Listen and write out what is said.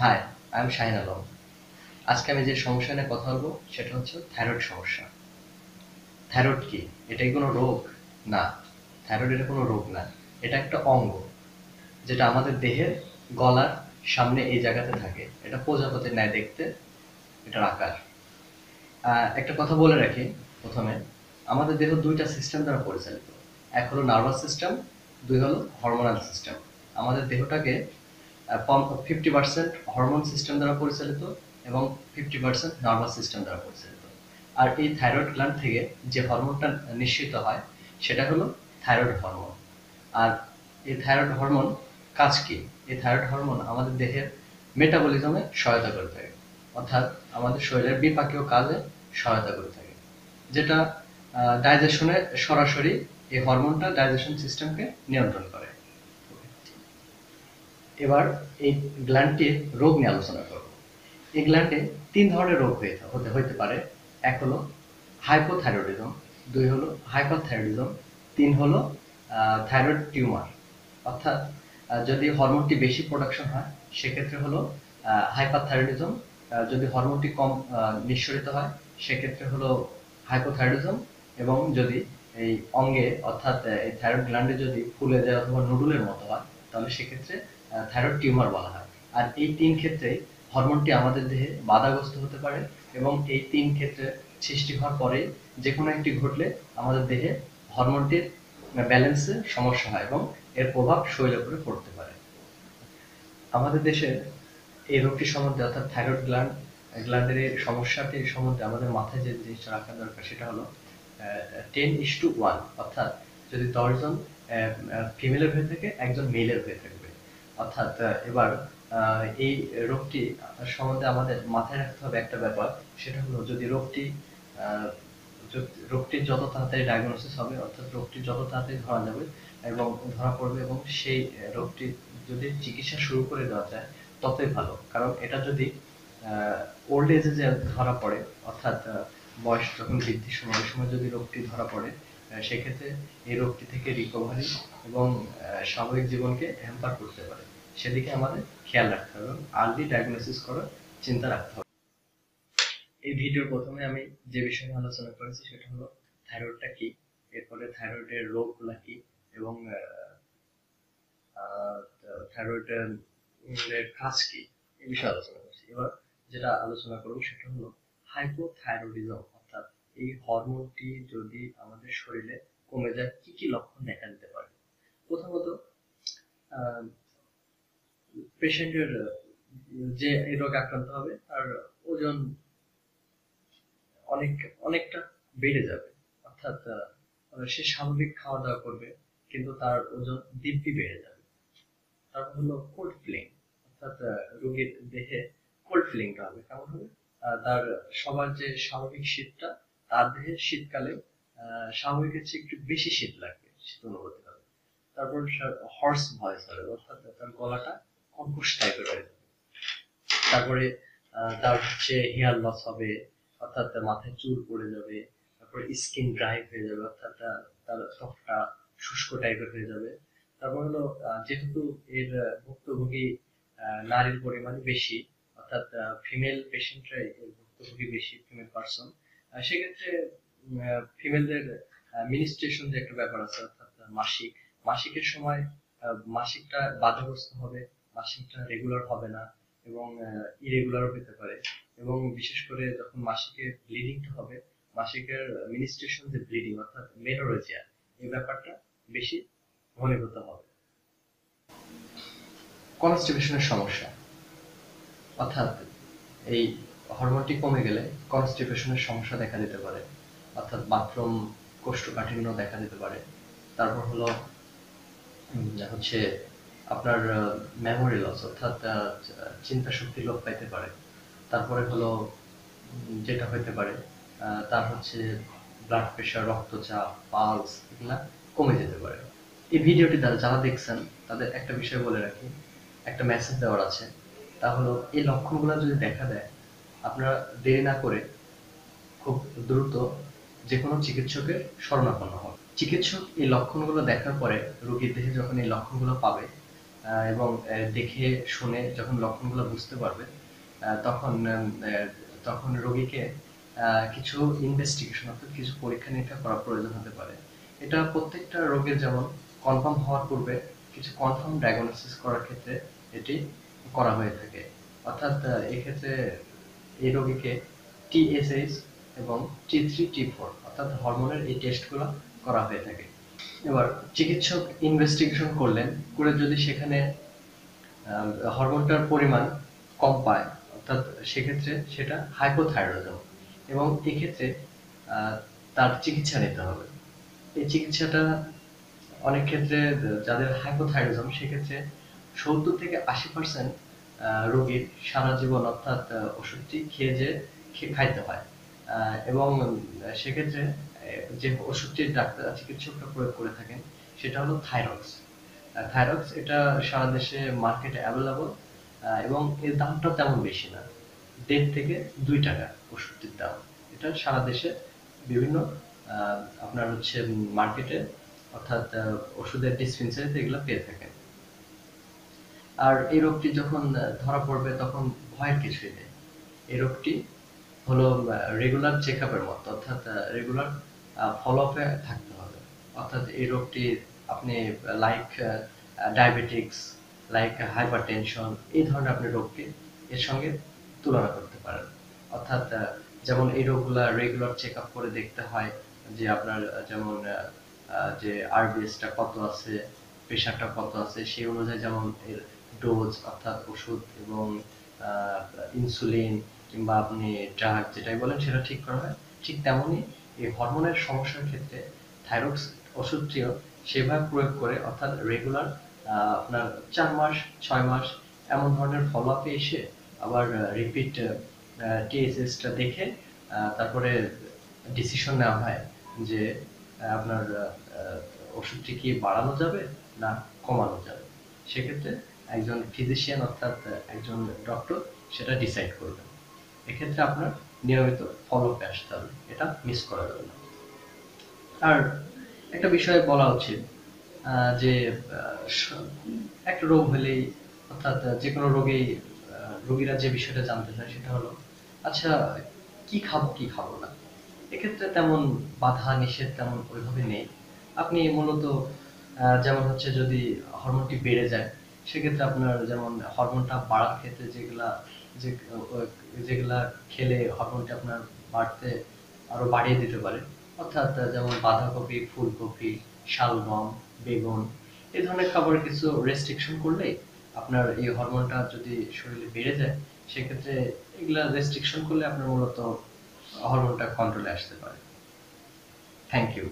Hi I am Shahin Alam আজকে আমি যে সমস্যা নিয়ে কথা বলব, সেটা হচ্ছে থাইরয়েড সমস্যা। থাইরয়েড কি? এটাই কোনো রোগ? না থাইরয়েড এটা কোনো রোগ না। এটা একটা অঙ্গ, যেটা আমাদের দেহের গলার সামনে এই জায়গাতে থাকে। এটা প্রজাপতির ন্যায় দেখতে, এটার আকার। একটা কথা বলে রাখি প্রথমে। আমাদের দেহ দুইটা সিস্টেম দ্বারা পরিচালিত। এক হলো নার্ভাস সিস্টেম দুই হলো হরমোনাল সিস্টেম আমাদের দেহটাকে ফিফটি পার্সেন্ট হরমোন সিস্টেম দ্বারা পরিচালিত এবং ফিফটি পার্সেন্ট নার্ভাস সিস্টেম দ্বারা পরিচালিত। আর এই থাইরয়েড গ্ল্যান্ড থেকে যে হরমোনটা নিঃসৃত হয়, সেটা হলো থাইরয়েড হরমোন আর এই থাইরয়েড হরমোন কাজ কি? এই থাইরয়েড হরমোন আমাদের দেহের মেটাবলিজমে সহায়তা করে থাকে। অর্থাৎ আমাদের শরীরের বিপাকীয় কাজে সহায়তা করে থাকে। যেটা ডাইজেশনে সরাসরি এই হরমোনটা ডাইজেশন সিস্টেমকে নিয়ন্ত্রণ করে। এবার এই গ্ল্যান্ডটির রোগ নিয়ে আলোচনা করব। এই গ্ল্যান্ডে তিন ধরনের রোগ হয়ে হতে হইতে পারে। এক হলো হাইপোথাইরয়েডিজম দুই হলো হাইপারথাইরয়েডিজম তিন হলো থাইরয়েড টিউমার অর্থাৎ যদি হরমোনটি বেশি প্রোডাকশন হয়, সেক্ষেত্রে হলো হাইপারথাইরয়েডিজম যদি হরমোনটি কম নিঃসরিত হয়, সেক্ষেত্রে হলো হাইপোথাইরয়েডিজম এবং যদি এই অঙ্গে, অর্থাৎ এই থাইরয়েড গ্ল্যান্ডে যদি ফুলে যায় অথবা নুডুলের মতো হয়, তাহলে সেক্ষেত্রে থাইরয়েড টিউমার বলা হয়। আর এই তিন ক্ষেত্রে হরমোনটি আমাদের দেহে বাধাগ্রস্ত হতে পারে এবং এই তিন ক্ষেত্রে সৃষ্টি হওয়ার পরে যে কোনো একটি ঘটলে আমাদের দেহে হরমোনটির ব্যালেন্সে সমস্যা হয় এবং এর প্রভাব শরীরের উপরে পড়তে পারে। আমাদের দেশে এই রোগটি সম্বন্ধে অর্থাৎ থাইরয়েড গ্ল্যান্ড গ্ল্যান্ডের এই সমস্যাটি সম্বন্ধে আমাদের মাথায় যে জিনিসটা রাখা দরকার সেটা হলো টেন ইস টু ওয়ান অর্থাৎ যদি দশজন ফিমেলের হয়ে থাকে, একজন মেলের হয়ে থাকবে অর্থাৎ এবার এই রোগটি সম্বন্ধে আমাদের মাথায় রাখতে হবে একটা ব্যাপার। সেটা হলো যদি রোগটি যদি যত তাড়াতাড়ি ডায়াগনোসিস হবে, অর্থাৎ রোগটি যত তাড়াতাড়ি ধরা যাবে এবং ধরা পড়বে এবং সেই রোগটি যদি চিকিৎসা শুরু করে দেওয়া যায়, ততই ভালো। কারণ এটা যদি ওল্ড এজে যে ধরা পড়ে, অর্থাৎ বয়স যখন বৃদ্ধির সময় সময় যদি রোগটি ধরা পড়ে সেক্ষেত্রে এই রোগটি থেকে রিকভারি এবং স্বাভাবিক জীবনকে হ্যাম্পার করতে পারে। সেদিকে আমাদের খেয়াল রাখতে হবে আর্লি ডায়াগনোসিস করার চিন্তা রাখতে হবে। এই ভিডিওর প্রথমে আমি যে বিষয় আলোচনা করেছি সেটা হলো থাইরয়েডটা কি? এরপরে থাইরয়েডের রোগগুলা কি? এবং থাইরয়েডের কাজ কি? এই বিষয়ে আলোচনা করছি। এবার যেটা আলোচনা করব সেটা হলো হাইপোথাইরয়েডিজম এই হরমোনটি যদি আমাদের শরীরে কমে যায়, কি কি লক্ষণ দেখা দিতে পারে? প্রথমত পেশেন্টের যে এই রোগে আক্রান্ত হবে, তার ওজন অনেক, অনেকটা বেড়ে যাবে। অর্থাৎ সে স্বাভাবিক খাওয়া দাওয়া করবে, কিন্তু তার ওজন দিব্যি বেড়ে যাবে। তারপর হলো কোল্ড ফিলিং অর্থাৎ রোগীর দেহে কোল্ড ফিলিংটা হবে। কেমন হবে? তার সবার যে স্বাভাবিক শীতটা তার দেহে শীতকালে স্বাভাবিকের চেয়ে একটু বেশি শীত লাগবে, শীত অনুভূতি হবে। তারপর হর্স ভয়েস হবে, অর্থাৎ তার গলাটা কর্কশ টাইপের হয়ে যাবে। তারপরে তার হচ্ছে হেয়ার লস হবে, অর্থাৎ মাথায় চুল পড়ে যাবে, তারপরে স্কিন ড্রাই হয়ে যাবে, অর্থাৎ তার ত্বকটা শুষ্ক টাইপের হয়ে যাবে। তারপর হলো যেহেতু এর ভুক্তভোগী নারীর পরিমাণ বেশি, অর্থাৎ ফিমেল পেশেন্টরাই ভুক্তভোগী বেশি ফিমেল পার্সন সেক্ষেত্রে ফিমেলদের মিনিস্ট্রেশন যে একটা ব্যাপার আছে, অর্থাৎ মাসিক, মাসিকের সময় মাসিকটা বাধাগ্রস্ত হবে, মাসিকটা রেগুলার হবে না এবং ইরেগুলারও পেতে পারে। এবং বিশেষ করে যখন মাসিকের ব্লিডিংটা হবে, মাসিকের মিনিস্ট্রেশন যে ব্লিডিং অর্থাৎ মেনোরেজিয়া এই ব্যাপারটা বেশি ঘনীভূত হবে। কনস্টিপেশনের সমস্যা, অর্থাৎ এই হরমোনটি কমে গেলে কনস্টিপেশনের সমস্যা দেখা দিতে পারে। অর্থাৎ বাথরুম কোষ্ঠকাঠিন্য দেখা দিতে পারে। তারপর হলো হচ্ছে আপনার মেমোরি লস অর্থাৎ চিন্তা শক্তি লোপ পাইতে পারে। তারপরে হলো যেটা হইতে পারে তার হচ্ছে ব্লাড প্রেশার রক্তচাপ পালস এগুলা কমে যেতে পারে। এই ভিডিওটি দ্বারা যারা দেখছেন, তাদের একটা বিষয় বলে রাখি। একটা মেসেজ দেওয়ার আছে। তা হলো, এই লক্ষণগুলো যদি দেখা দেয় আপনারা দেরি না করে খুব দ্রুত যে কোনো চিকিৎসকের শরণাপন্ন হন। চিকিৎসক এই লক্ষণগুলো দেখার পরে রোগীর দেহে যখন এই লক্ষণগুলো পাবে এবং দেখে শুনে যখন লক্ষণগুলো বুঝতে পারবে তখন তখন রোগীকে কিছু ইনভেস্টিগেশন অর্থাৎ কিছু পরীক্ষা নিরীক্ষা করা প্রয়োজন হতে পারে। এটা প্রত্যেকটা রোগের যেমন কনফার্ম হওয়ার পূর্বে কিছু কনফার্ম ডায়াগনোসিস করার ক্ষেত্রে এটি করা হয়ে থাকে। অর্থাৎ এক্ষেত্রে এই রোগীকে টিএসএইচ এবং টি থ্রি টি ফোর অর্থাৎ হরমোনের এই টেস্টগুলো করা হয়ে থাকে। এবার চিকিৎসক ইনভেস্টিগেশন করলেন করে যদি সেখানে হরমোনটার পরিমাণ কম পায়, অর্থাৎ সেক্ষেত্রে সেটা হাইপোথাইরয়েডিজম এবং এক্ষেত্রে তার চিকিৎসা নিতে হবে। এই চিকিৎসাটা অনেক ক্ষেত্রে, যাদের হাইপোথাইরয়েডিজম সেক্ষেত্রে সত্তর থেকে আশি পার্সেন্ট রোগীর সারা জীবন অর্থাৎ ওষুধটি খেয়ে যে খাইতে হয়। এবং সেক্ষেত্রে যে ওষুধটির ডাক্তার, চিকিৎসকরা প্রয়োগ করে থাকেন, সেটা হলো থাইরক্স থাইরক্স এটা সারা দেশে মার্কেটে অ্যাভেলেবল এবং এর দামটা তেমন বেশি না। দেড় থেকে দুই টাকা ওষুধটির দাম। এটা সারা দেশে বিভিন্ন আপনার হচ্ছে মার্কেটে অর্থাৎ ওষুধের ডিসপেন্সারিতে এগুলো পেয়ে থাকেন। আর এই রোগটি যখন ধরা পড়বে তখন ভয়ের কিছুই নেই। এই রোগটি হলো রেগুলার চেক মতো, অর্থাৎ রেগুলার ফলো থাকতে হবে। অর্থাৎ এই রোগটি আপনি like diabetics like hypertension এই ধরনের আপনি রোগকে এর সঙ্গে তুলনা করতে পারেন। অর্থাৎ যেমন এই রোগগুলা রেগুলার চেক আপ করে দেখতে হয় যে আপনার যেমন যে আরবিএসটা কত আছে প্রেশারটা কত আছে, সেই অনুযায়ী যেমন এর ডোজ অর্থাৎ ওষুধ এবং ইনসুলিন কিংবা আপনি ড্রাগ যেটাই বলেন সেটা ঠিক করা হয়। ঠিক তেমনই এই হরমোনের সমস্যার ক্ষেত্রে থাইরক্স ওষুধটিও সেভাবে প্রয়োগ করে অর্থাৎ রেগুলার আপনার চার মাস, ছয় মাস এমন ধরনের ফলো আপে এসে আবার রিপিট টিএসএসটা দেখে তারপরে ডিসিশন নেওয়া হয় যে আপনার ওষুধটি কি বাড়ানো যাবে না কমানো যাবে। সেক্ষেত্রে একজন ফিজিশিয়ান অর্থাৎ একজন ডক্টর সেটা ডিসাইড করবেন এক্ষেত্রে আপনার নিয়মিত ফলো আপে আসতে হবে। এটা মিস করা যাবে না। আর একটা বিষয় বলা উচিত যে একটা রোগ হলেই, অর্থাৎ যে কোনো রোগেই রোগীরা যে বিষয়টা জানতে চায় সেটা হলো আচ্ছা কি খাব কি খাব না? এক্ষেত্রে তেমন বাধা নিষেধ তেমন ওইভাবে নেই। আপনি মূলত যেমন হচ্ছে যদি হরমোনটি বেড়ে যায় সেক্ষেত্রে আপনার যেমন হরমোনটা বাড়ার ক্ষেত্রে যেগুলা যেগুলা খেলে হরমোনটা আপনার বাড়তে আরও বাড়িয়ে দিতে পারে। অর্থাৎ যেমন বাঁধাকপি, ফুলকপি, শালগম, বেগুন, এই ধরনের খাবার কিছু রেস্ট্রিকশন করলেই আপনার এই হরমোনটা যদি শরীরে বেড়ে যায়, সেক্ষেত্রে এগুলা রেস্ট্রিকশন করলে আপনার মূলত হরমোনটা কন্ট্রোলে আসতে পারে। Thank you